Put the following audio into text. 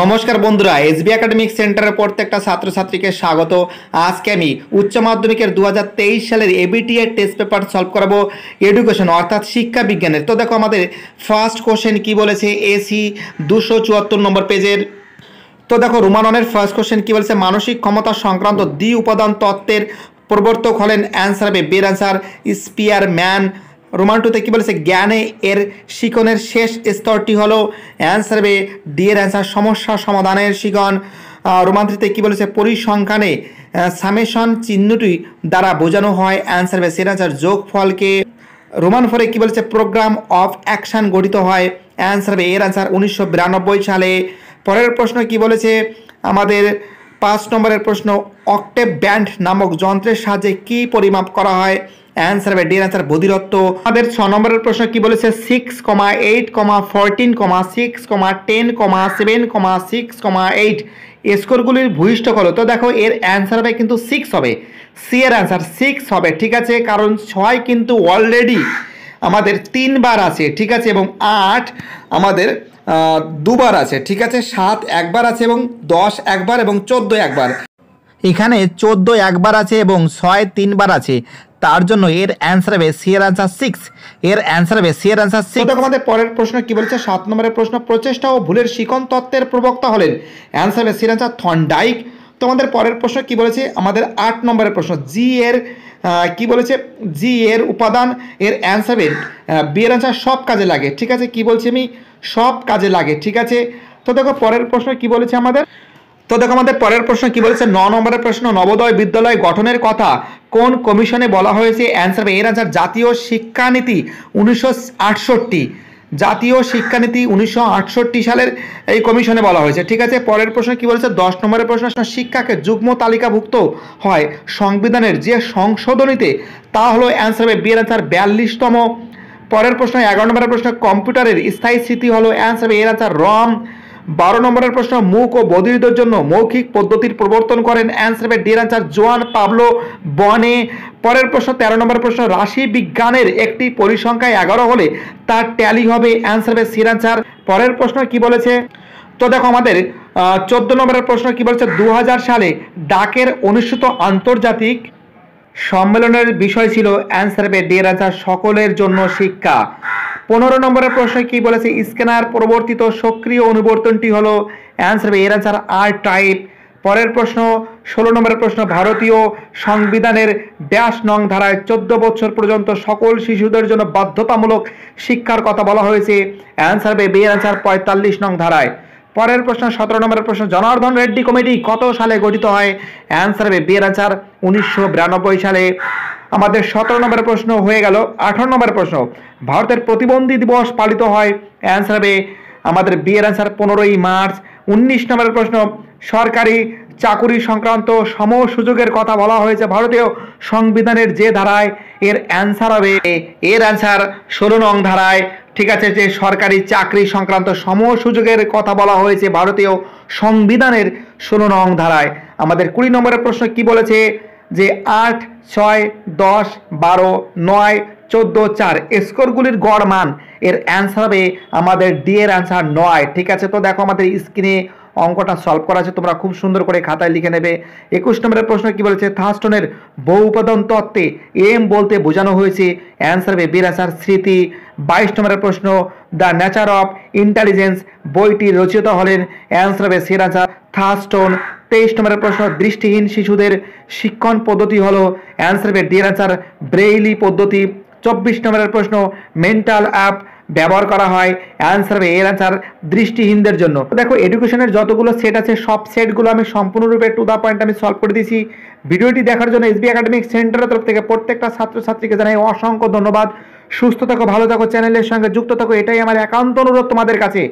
নমস্কার বন্ধুরা, SB academic সেন্টারের প্রত্যেকটা ছাত্রছাত্রীকে স্বাগত। আজকে আমি উচ্চ মাধ্যমিকের দু হাজার তেইশ সালের এবিটি এর টেস্ট পেপার সলভ করাবো এডুকেশন, অর্থাৎ শিক্ষা বিজ্ঞানের। তো দেখো আমাদের ফার্স্ট কোশ্চেন কি বলেছে? এসি দুশো চুয়াত্তর নম্বর পেজের। তো দেখো, রোমাননের ফার্স্ট কোশ্চেন কি বলেছে? মানসিক ক্ষমতা সংক্রান্ত দ্বি উপাদান তত্ত্বের প্রবর্তক হলেন অ্যান্সার হবে, বের অ্যান্সার স্পিয়ার ম্যান রোমান টুতে কী বলেছে? জ্ঞানে এর শিকনের শেষ স্তরটি হলো অ্যান্সার হবে ডি এর অ্যান্সার সমস্যা সমাধানের শিকন। রোমান থ্রিতে কী বলেছে? পরিসংখ্যানে সামেশন চিহ্নটি দ্বারা বোঝানো হয় অ্যান্সার হবে সের অ্যান্সার যোগ ফলকে রোমান ফোরে কী বলেছে? প্রোগ্রাম অফ অ্যাকশান গঠিত হয় অ্যান্সার হবে এর অ্যান্সার উনিশশো সালে। পরের প্রশ্ন কি বলেছে? আমাদের পাঁচ নম্বরের প্রশ্ন, অক্টেভ ব্যান্ড নামক যন্ত্রের সাহায্যে কি পরিমাপ করা হয়? অ্যান্সার হবে ডি, অ্যান্সার বধিরত্ব। আমাদের ছ নম্বরের প্রশ্ন কি বলেছে? Six comma eight comma fourteen comma six comma ten comma seven comma six comma eight স্কোরগুলির ভূয়িষ্ঠ করো তো দেখো, এর অ্যান্সার হবে কিন্তু সিক্স হবে। সি এর অ্যান্সার সিক্স হবে, ঠিক আছে? কারণ ছয় কিন্তু অলরেডি আমাদের তিনবার আছে, ঠিক আছে? এবং আট আমাদের দুবার আছে, ঠিক আছে? সাত একবার আছে এবং দশ একবার এবং চোদ্দ একবার। এখানে চোদ্দ একবার আছে এবং ছয় তিনবার আছে। তার জন্য এর অ্যান্সার হবে সি এর অ্যান্সার সিক্স এর অ্যান্সার হবে সি এর অ্যান্সার সিক্স আমাদের পরের প্রশ্ন কি বলছে? সাত নম্বরের প্রশ্ন, প্রচেষ্টা ও ভুলের শিকন তত্ত্বের প্রবক্তা হলেন। অ্যান্সার হবে সি এর অ্যান্সার থন্ডাইক তো আমাদের পরের প্রশ্ন কি বলেছে? আমাদের আট নম্বরের প্রশ্ন। জি এর কি বলেছে? জি এর উপাদান, এর অ্যান্সার বি এর অ্যান্সার সব কাজে লাগে। ঠিক আছে? কি বলছি আমি? সব কাজে লাগে। ঠিক আছে? তো দেখো, পরের প্রশ্ন কি বলেছে আমাদের? তো দেখো, আমাদের পরের প্রশ্ন কি বলেছে? ন নম্বরের প্রশ্ন, নবোদয় বিদ্যালয় গঠনের কথা। কোন কমিশনে বলা হয়েছে? অ্যান্সার এর অ্যান্সার জাতীয় শিক্ষানীতি উনিশশো আটষট্টি। জাতীয় শিক্ষানীতি উনিশশো আটষট্টি সালের এই কমিশনে বলা হয়েছে। ঠিক আছে? পরের প্রশ্ন কি বলেছে? দশ নম্বরের প্রশ্ন শিক্ষাকে যুগ্ম তালিকাভুক্ত হয় সংবিধানের যে সংশোধনীতে, তা হলো অ্যান্সার হবে বিয়ের অ্যান্সার বিয়াল্লিশতম। পরের প্রশ্ন, এগারো নম্বরের প্রশ্ন, কম্পিউটারের স্থায়ী স্মৃতি হলো অ্যান্সার হবে এর অ্যান্সার রম বারো নম্বরের প্রশ্ন, মুখ ও বধিরদের জন্য মৌখিক পদ্ধতির প্রবর্তন করেন অ্যান্সার হবে ডির অ্যান্সার জোয়ান পাবলো বনে। পরের প্রশ্ন, তেরো নম্বর প্রশ্ন, রাশি বিজ্ঞানের একটি পরিসংখ্যায় এগারো হলে তার ট্যালি হবে অ্যান্সার হবে সির অ্যান্সার পরের প্রশ্ন কি বলেছে? তো দেখো আমাদের চোদ্দ নম্বরের প্রশ্ন কি বলেছে? দু সালে ডাকের অনুষ্ঠিত আন্তর্জাতিক সম্মেলনের বিষয় ছিল অ্যান্সার হবে ডি অ্যান্সার সকলের জন্য শিক্ষা। পনেরো নম্বরের প্রশ্ন কি বলেছে? স্ক্যানার পরবর্তিত সক্রিয় অনুবর্তনটি হলো অ্যান্সার এর অ্যান্সার আর টাইপ পরের প্রশ্ন, ষোলো নম্বরের প্রশ্ন, ভারতীয় সংবিধানের ড্যাশ নং ধারায় চোদ্দ বছর পর্যন্ত সকল শিশুদের জন্য বাধ্যতামূলক শিক্ষার কথা বলা হয়েছে। অ্যান্সার বে বে অ্যান্সার পঁয়তাল্লিশ নং ধারায়। পরের প্রশ্ন, সতেরো নম্বরের প্রশ্ন, জনার্দন রেড্ডি কমিটি কত সালে গঠিত হয়? অ্যান্সার হবে বি অ্যান্সার উনিশশো সালে। আমাদের সতেরো নম্বরের প্রশ্ন হয়ে গেল। আঠারো নম্বরের প্রশ্ন, ভারতের প্রতিবন্ধী দিবস পালিত হয়? অ্যান্সার হবে আমাদের বিয়ের অ্যান্সার পনেরোই মার্চ। উনিশ নম্বরের প্রশ্ন, সরকারি চাকুরি সংক্রান্ত সম সুযোগের কথা বলা হয়েছে ভারতীয় সংবিধানের যে ধারায়। এর অ্যান্সার হবে, এর অ্যান্সার ষোলো নং ধারায়। ঠিক আছে, যে সরকারি চাকরি সংক্রান্ত সম সুযোগের কথা বলা হয়েছে ভারতীয় সংবিধানের ষোলো নং ধারায়। আমাদের কুড়ি নম্বরের প্রশ্ন কি বলেছে? যে আট, ছয়, দশ, বারো, নয়, চোদ্দ, চার স্কোরগুলির গড় মান। এর অ্যান্সার হবে আমাদের ডি এর অ্যান্সার নয়। ঠিক আছে? তো দেখো আমাদের স্ক্রিনে অঙ্কটা সলভ করা আছে। তোমরা খুব সুন্দর করে খাতায় লিখে নেবে। একুশ নম্বরের প্রশ্ন কি বলেছে? থাস্টনের বহু উপাদান তত্ত্বে এম বলতে বোঝানো হয়েছে। অ্যান্সার হবে বিরাসার স্মৃতি। বাইশ নম্বরের প্রশ্ন দ্য নেচার অফ ইন্টেলিজেন্স বইটি রচিত হলেন। অ্যান্সার হবে সিরাজা থাস্টন তেইশ নম্বরের প্রশ্ন, দৃষ্টিহীন শিশুদের শিক্ষণ পদ্ধতি হলো অ্যান্সার হবে ডি অ্যান্সার ব্রেইলি পদ্ধতি। চব্বিশ নম্বরের প্রশ্ন মেন্টাল অ্যাপ ব্যবহার করা হয় অ্যান্সার হবে এর অ্যান্সার দৃষ্টিহীনদের জন্য। দেখো এডুকেশনের যতগুলো সেট আছে, সব সেটগুলো আমি সম্পূর্ণরূপে টু দা পয়েন্ট আমি সলভ করে দিয়েছি। ভিডিওটি দেখার জন্য এসবি একাডেমিক সেন্টারের তরফ থেকে প্রত্যেকটা ছাত্রছাত্রীকে জানাই অসংখ্য ধন্যবাদ। সুস্থ থাকো, ভালো থাকো চ্যানেলের সঙ্গে যুক্ত থাকো, এটাই আমার একান্ত অনুরোধ তোমাদের কাছে।